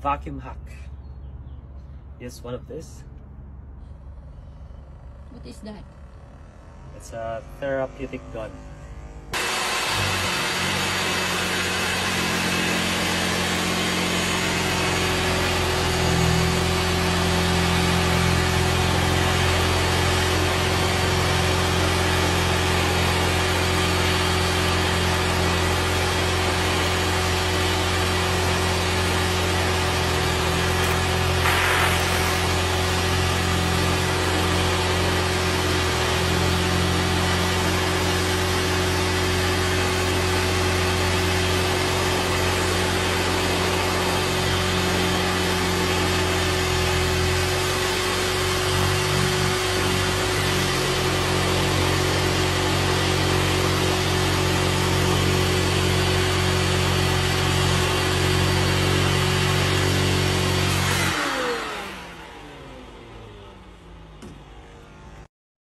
vacuum hack. Here's one of this. What is that? It's a therapeutic gun.